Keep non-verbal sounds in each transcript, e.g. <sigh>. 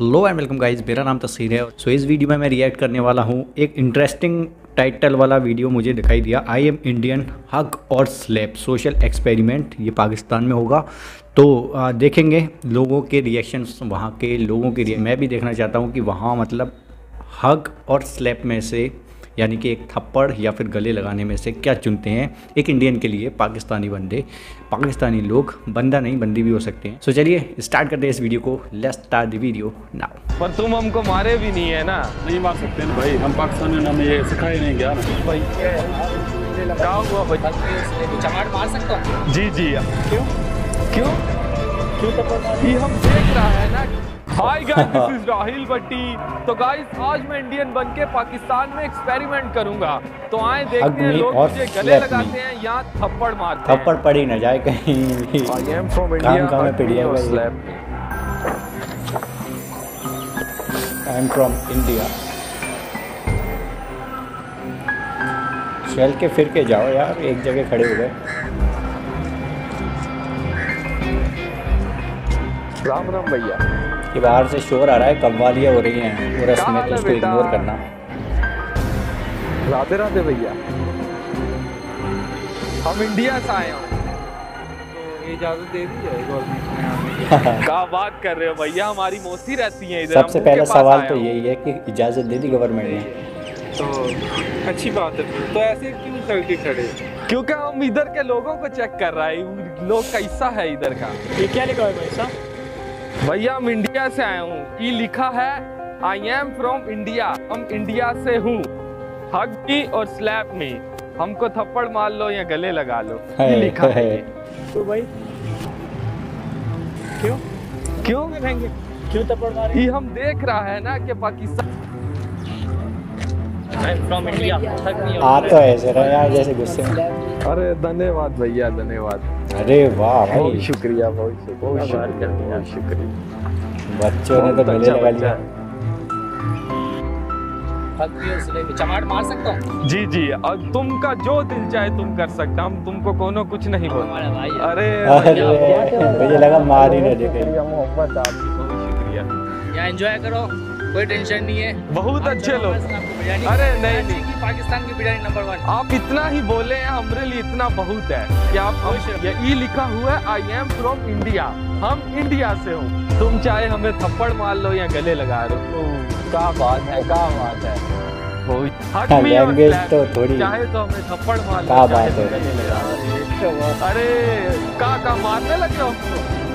Hello and welcome guys मेरा नाम तस्वीर है। सो इस वीडियो में मैं रिएक्ट करने वाला हूँ। एक इंटरेस्टिंग टाइटल वाला वीडियो मुझे दिखाई दिया। आई एम इंडियन हक और स्लैप सोशल एक्सपेरिमेंट ये पाकिस्तान में होगा। तो आ, देखेंगे लोगों के रिएक्शंस वहाँ के लोगों के मैं भी देखना चाहता हूँ कि वहाँ मतलब हक और स्लैप में से यानी कि एक थप्पड़ या फिर गले लगाने में से क्या चुनते हैं? एक इंडियन के लिए पाकिस्तानी बंदे। पाकिस्तानी लोग बंदा नहीं बंदी भी हो सकते हैं। सो चलिए स्टार्ट करते हैं इस वीडियो को। Let's start the video now पर तुम हमको मारे भी नहीं है ना? नहीं मार सकते ना भाई। हम पाकिस्तान में हमें ये सिखाया नहीं गया ना भाई क्या हुआ भाई? चमाट मार सकता हूँ? जी जी। क्यों? क्यों? क्यों? तो ये हम देख रहा है ना hi guys this is Rahil Bhatti तो गाइस आज मैं इंडियन बन के पाकिस्तान में एक्सपेरिमेंट करूँगा। तो आए देखते हैं लोग मुझे गले लगाते हैं या थप्पड़ मारते हैं। थप्पड़ पड़ी ना जाए कहीं भी। आई एम फ्रॉम इंडिया काम में जाएगा ये। आई एम फ्रॉम इंडिया चल के फिर के जाओ यार एक जगह खड़े हो गए। राम राम भैया। कि बाहर से शोर आ रहा है कव्वालियाँ हो रही हैं और क्या में तो है उसको इग्नोर करना। राधे राधे भैया। हम इंडिया से आए हैं। तो इजाज़त दे दी गवर्नमेंट <laughs> क्या बात कर रहे हो भैया? हमारी मौसी रहती हैं इधर। सबसे पहला सवाल तो यही है कि इजाज़त दे दी गवर्नमेंट ने। तो अच्छी बात है। तो ऐसे क्यों करके खड़े? क्योंकि हम इधर के लोगों को चेक कर रहे हैं। लोग कैसा है इधर का? ये क्या लिखा है भाई साहब? भैया हम इंडिया से आया हूँ। ये लिखा है आई एम फ्रॉम इंडिया हम इंडिया से हूँ। हग मी और स्लैप मी हमको थप्पड़ मार लो या गले लगा लो। है, लिखा है। है। तो भाई क्यों? क्यों? रहेंगे क्यों थप्पड़ मार ये हम देख रहा है ना कि पाकिस्तान फ्रॉम इंडिया आ तो ऐसे रहा यार जैसे गुस्से में। अरे धन्यवाद भैया धन्यवाद। अरे वाह बहुत भाई शुक्रिया बहुत शुक्रिया। बहुत शुक्रिया। बहुत शुक्रिया। बच्चों ने तो अच्छा लगा लिया चमाट मार सकता हूँ? जी जी। और तुमका जो दिल चाहे तुम कर सकते हम तुमको कोनो कुछ नहीं बोल। अरे अरे मुझे लगा मार ही ना दे शुक्रिया मोहब्बत आपकी बहुत शुक्रिया। यहाँ एंजॉय करो कोई टेंशन नहीं है। बहुत अच्छे लोग। बस आपको बिरयानी अरे। नहीं, नहीं। पाकिस्तान की बिरयानी नंबर वन आप इतना ही बोले हैं हमारे लिए इतना बहुत है कि आप ये ई लिखा हुआ है आई एम फ्रॉम इंडिया हम इंडिया से हूँ। तुम चाहे हमें थप्पड़ मार लो या गले लगा लो। क्या बात है क्या बात है। हाँ, तो थोड़ी- चाहे तो हमें थप्पड़ मार लो क्या बात तो है। अरे का का मारने लगे हो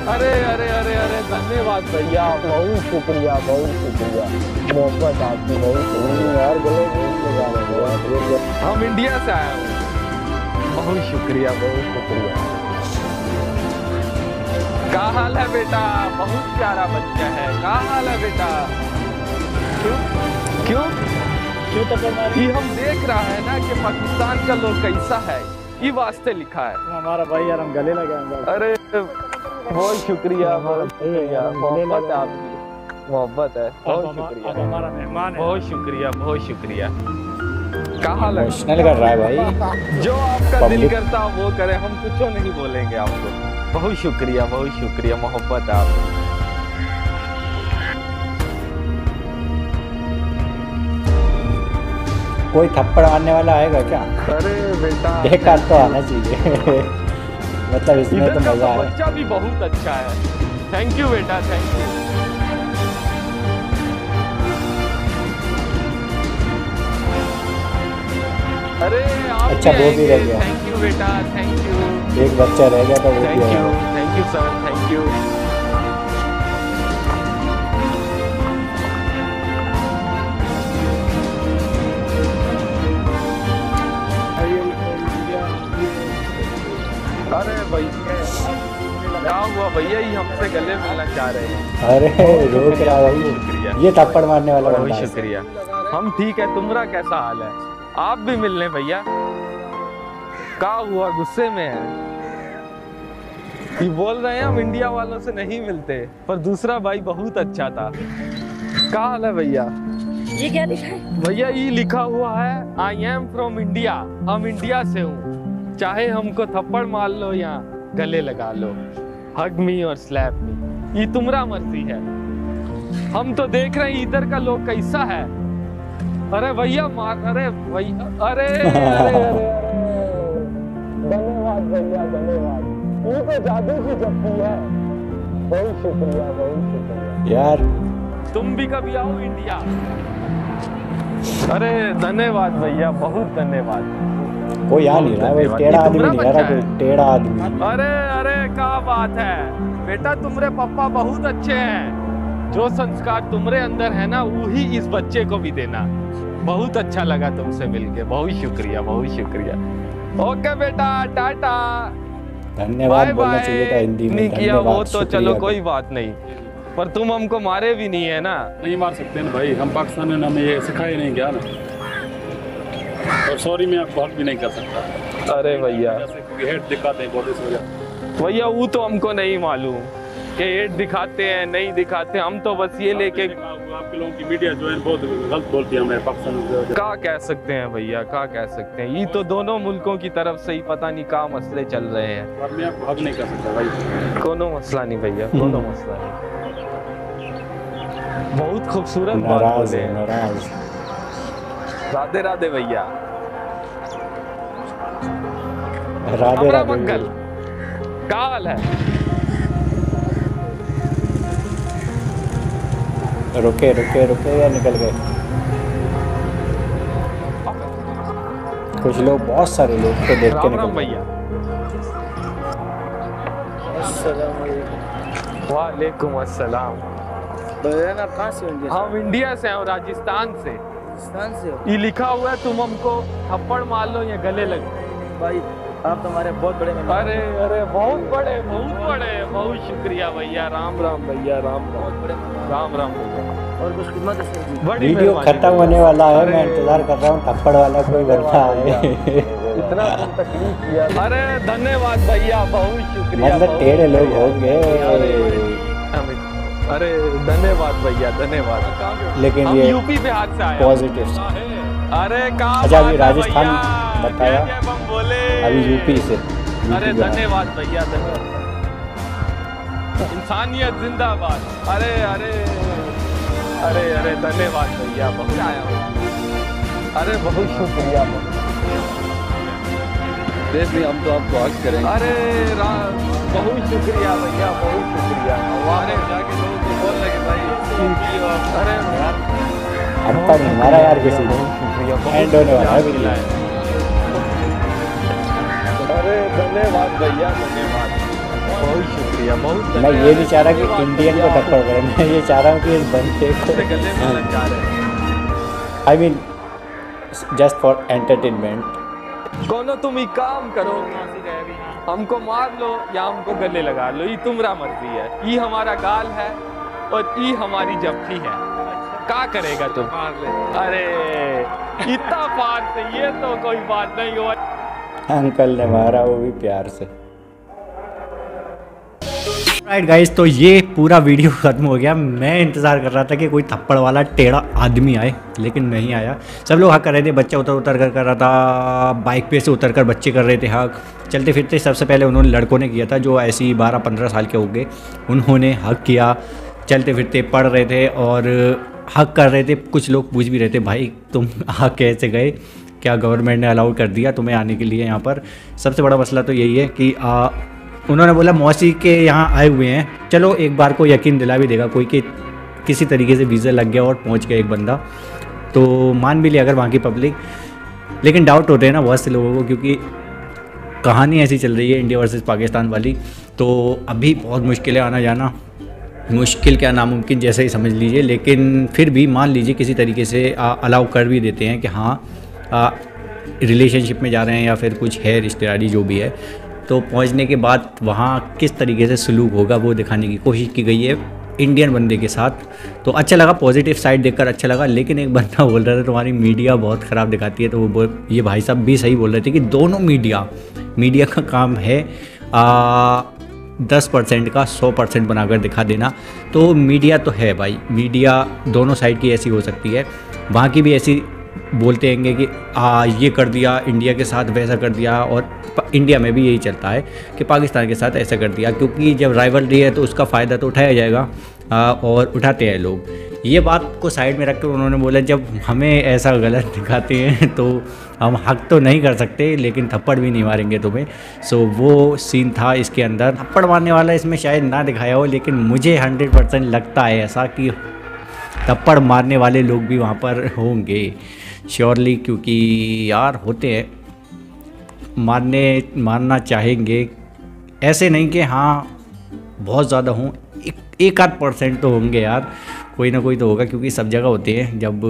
अरे अरे अरे अरे धन्यवाद भैया। बहुत शुक्रिया बहुत शुक्रिया। मोहब्बत आपकी बहुत यार गले हम इंडिया से आए हैं। बहुत शुक्रिया बहुत शुक्रिया। क्या हाल है बेटा? बहुत प्यारा बच्चा है। क्या हाल है बेटा? क्यों? क्यों? क्यों तो ये हम देख रहा है ना कि पाकिस्तान का लोग कैसा है। ये वास्ते लिखा है। हमारा भाई यार हम गले लगाएँगे। अरे बहुत शुक्रिया बहुत शुक्रिया। मोहब्बत है आपकी। मोहब्बत है बहुत शुक्रिया। हमारा मेहमान बहुत शुक्रिया बहुत शुक्रिया। क्या हाल कर रहा है भाई। <laughs> जो आपका दिल करता वो करे। हम कुछ नहीं बोलेंगे आपको। बहुत शुक्रिया बहुत शुक्रिया। मोहब्बत है आपकी। कोई थप्पड़ मारने वाला आएगा क्या? अरे बेटा। एक हाथ तो आना चाहिए। <laughs> मतलब इसमें तो मज़ा तो है बच्चा भी बहुत अच्छा है। थैंक यू बेटा थैंक यू अरे आप अच्छा, वो भी रह गया। थैंक यू बेटा थैंक यू एक बच्चा रह गया था वो भी thank you thank you sir thank you भैया ही हमसे गले मिलना चाह रहे हैं। अरे रोक रहा भाई। शुक्रिया। ये थप्पड़ मारने वाला है। शुक्रिया। हम ठीक है तुम्हारा कैसा हाल है? आप भी मिलने भैया। क्या हुआ गुस्से में है? ये बोल रहे हैं हम इंडिया वालों से नहीं मिलते पर दूसरा भाई बहुत अच्छा था। क्या हाल है भैया? ये क्या लिखा है? भैया ये लिखा हुआ है आई एम फ्रॉम इंडिया हम इंडिया से हूँ। चाहे हमको थप्पड़ मार लो या गले लगा लो। हग मी और स्लैप मी ये तुमरा मर्ज़ी है। हम तो देख रहे हैं इधर का लोग कैसा है। अरे भैया मार अरे भैया अरे अरे अरे धन्यवाद भैया धन्यवाद। ये तो जादू की जप्पी है। बहुत शुक्रिया बहुत शुक्रिया। यार। तुम भी कभी आओ इंडिया। अरे धन्यवाद भैया बहुत धन्यवाद। कोई आ नहीं रहा है टेढ़ा आदमी नहीं आ रहा कोई टेढ़ा आदमी। अरे अरे क्या बात है? बेटा तुम्हारे पापा बहुत अच्छे हैं। जो संस्कार तुम्हारे अंदर है ना वही इस बच्चे को भी देना। बहुत अच्छा लगा तुमसे मिलके। बहुत शुक्रिया बहुत शुक्रिया। ओके बेटा टाटा। धन्यवाद बोलना चाहिए था हिंदी में। नहीं किया वो तो चलो कोई बात नहीं। पर तुम हमको मारे भी नहीं है ना। नहीं मार सकते ना भाई। हम पाकिस्तान में हमें ये सिखाया नहीं गया ना? और सॉरी मैं आपको हेल्प भी नहीं कर सकता। अरे भैया। हेड दिखाते हैं इस वजह भैया वो तो हमको नहीं मालूम कि एड दिखाते हैं नहीं दिखाते। हम तो बस ये लेके आपके लोगों की मीडिया जो है बहुत गलत बोलती है हमें पाकिस्तान में का कह सकते हैं भैया का कह सकते हैं? ये तो दोनों मुल्कों की तरफ़ से ही पता नहीं कहाँ मसले चल रहे हैं। और मैं हक नहीं कर सकता भाई। कोनो मसला नहीं भैया कोनो मसला नहीं। बहुत खूबसूरत बात बोले है। राधे राधे भैया। राधे राधे मंगल। का हाल है। रुके रुके रुके या निकल गए? कुछ लोग बहुत सारे लोग तो देख के निकल भैया। वालेकुम अस्सलाम। बहन आप कहाँ से इंडिया हम इंडिया से हैं और राजस्थान से। पाकिस्तान से ये लिखा हुआ है तुम हमको थप्पड़ मार लो या गले लगे भाई आप तो हमारे बहुत बड़े मेहमान अरे अरे बहुत बड़े बहुत बड़े बहुत शुक्रिया भैया राम राम भैया राम राम। बहुत बड़े राम राम और कुछ खिदमत है सर जी बड़ी वीडियो खत्म होने वाला है मैं अरे, इंतज़ार कर रहा हूँ थप्पड़ वाला कोई बंदा है इतना तकलीफ़ किया। अरे धन्यवाद भैया बहुत शुक्रिया मतलब टेढ़े लोग। होंगे। अरे अरे धन्यवाद भैया धन्यवाद। लेकिन ये यूपी बिहार से आए हैं। पॉजिटिव अरे कहा अच्छा, राजस्थान बताया। बोले। अभी यूपी से अरे धन्यवाद भैया धन्यवाद। इंसानियत जिंदाबाद। अरे अरे अरे अरे धन्यवाद भैया बहुत आया अरे बहुत <laughs> शुक्रिया देश में हम तो आपको हक करेंगे। अरे बहुत शुक्रिया भैया बहुत शुक्रिया। अरे जाके लोगों बोल लगे भाई अरे नहीं हमारा यार किसी को। शुक्रिया एंड होने वाला है अरे धन्यवाद भैया धन्यवाद। बहुत शुक्रिया बहुत मैं ये नहीं चाह रहा कि इंडियन को टक्कर करे मैं ये चाह रहा हूँ कि इस बंदे से गले में को लग जा रहे हैं। I mean just for entertainment कोनो तुम ही काम करो हमको मार लो या हमको गले लगा लो ये तुम्हारा मर्ज़ी है। ये हमारा गाल है और ये हमारी जप्फी है। का करेगा तुम अरे इतना पार से ये तो कोई बात नहीं हुआ अंकल ने मारा वो भी प्यार से। राइट गाइस तो ये पूरा वीडियो ख़त्म हो गया। मैं इंतज़ार कर रहा था कि कोई थप्पड़ वाला टेढ़ा आदमी आए, लेकिन नहीं आया। सब लोग हक कर रहे थे, बच्चा उतर उतर कर कर रहा था बाइक पे से उतर कर बच्चे कर रहे थे हक। चलते फिरते सबसे पहले उन्होंने लड़कों ने किया था, जो ऐसे ही बारह पंद्रह साल के हो गए, उन्होंने हक किया। चलते फिरते पढ़ रहे थे और हक कर रहे थे, कुछ लोग पूछ भी रहे थे, भाई, तुम <laughs> हक कैसे गए? क्या गवर्नमेंट ने अलाउ कर दिया तुम्हें आने के लिए यहाँ पर? सबसे बड़ा मसला तो यही है कि आ, उन्होंने बोला मौसी के यहाँ आए हुए हैं। चलो एक बार को यकीन दिला भी देगा कोई कि किसी तरीके से वीज़ा लग गया और पहुँच गया एक बंदा। तो मान भी लिया अगर वहाँ की पब्लिक लेकिन डाउट होते हैं ना बहुत से लोगों को क्योंकि कहानी ऐसी चल रही है इंडिया वर्सेस पाकिस्तान वाली। तो अभी बहुत मुश्किल है आना जाना। मुश्किल क्या नामुमकिन जैसे ही समझ लीजिए। लेकिन फिर भी मान लीजिए किसी तरीके से अलाउ कर भी देते हैं कि हाँ रिलेशनशिप में जा रहे हैं या फिर कुछ है रिश्तेदारी जो भी है तो पहुँचने के बाद वहाँ किस तरीके से सलूक होगा वो दिखाने की कोशिश की गई है इंडियन बंदे के साथ। तो अच्छा लगा पॉजिटिव साइड देखकर अच्छा लगा लेकिन एक बंदा <laughs> बोल रहा था तुम्हारी मीडिया बहुत ख़राब दिखाती है। तो वो बोल ये भाई साहब भी सही बोल रहे थे कि दोनों मीडिया मीडिया का काम है आ, दस परसेंट का सौ परसेंट बनाकर दिखा देना। तो मीडिया तो है भाई मीडिया दोनों साइड की ऐसी हो सकती है वहाँ की भी ऐसी बोलते हैंगे कि आ, ये कर दिया इंडिया के साथ वैसा कर दिया और इंडिया में भी यही चलता है कि पाकिस्तान के साथ ऐसा कर दिया क्योंकि जब राइवलरी है तो उसका फ़ायदा तो उठाया जाएगा आ, और उठाते हैं लोग। ये बात को साइड में रख कर उन्होंने बोला जब हमें ऐसा गलत <laughs> दिखाते हैं तो हम हक तो नहीं कर सकते लेकिन थप्पड़ भी नहीं मारेंगे तुम्हें। सो वो सीन था इसके अंदर। थप्पड़ मारने वाला इसमें शायद ना दिखाया हो लेकिन मुझे हंड्रेड परसेंट लगता है ऐसा कि थप्पड़ मारने वाले लोग भी वहाँ पर होंगे। श्योरली क्योंकि यार होते हैं। मानने मानना चाहेंगे। ऐसे नहीं कि हाँ बहुत ज़्यादा हों। एक आध परसेंट तो होंगे यार। कोई ना कोई तो होगा क्योंकि सब जगह होते हैं। जब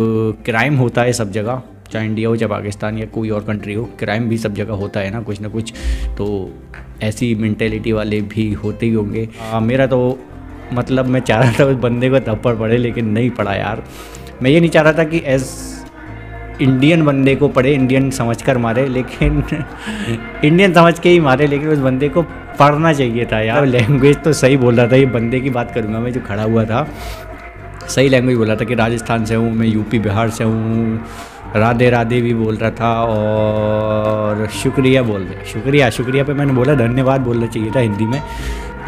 क्राइम होता है सब जगह चाहे इंडिया हो चाहे पाकिस्तान या कोई और कंट्री हो क्राइम भी सब जगह होता है ना कुछ ना कुछ। तो ऐसी मैंटेलिटी वाले भी होते ही होंगे। आ, मेरा तो मतलब मैं चाह रहा था उस बंदे को थप्पड़ पड़े लेकिन नहीं पड़ा यार। मैं ये नहीं चाह रहा था कि एज इंडियन बंदे को पढ़े इंडियन समझ कर मारे, लेकिन <laughs> इंडियन समझ के ही मारे, लेकिन उस बंदे को पढ़ना चाहिए था यार। लैंग्वेज तो सही बोल रहा था, ये बंदे की बात करूँगा मैं जो खड़ा हुआ था। सही लैंग्वेज बोला था कि राजस्थान से हूँ, मैं यूपी बिहार से हूँ। राधे राधे भी बोल रहा था और शुक्रिया बोल रहे, शुक्रिया शुक्रिया पे मैंने बोला, धन्यवाद बोलना चाहिए था हिंदी में।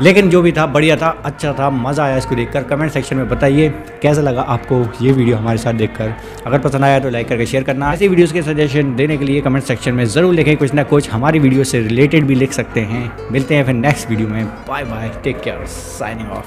लेकिन जो भी था, बढ़िया था अच्छा था, मज़ा आया इसको देखकर। कमेंट सेक्शन में बताइए, कैसा लगा आपको ये वीडियो हमारे साथ देखकर? अगर पसंद आया तो लाइक करके शेयर करना। ऐसी वीडियोस के सजेशन देने के लिए कमेंट सेक्शन में ज़रूर लिखें। कुछ ना कुछ हमारी वीडियो से रिलेटेड भी लिख सकते हैं। मिलते हैं फिर नेक्स्ट वीडियो में। Bye bye take care signing off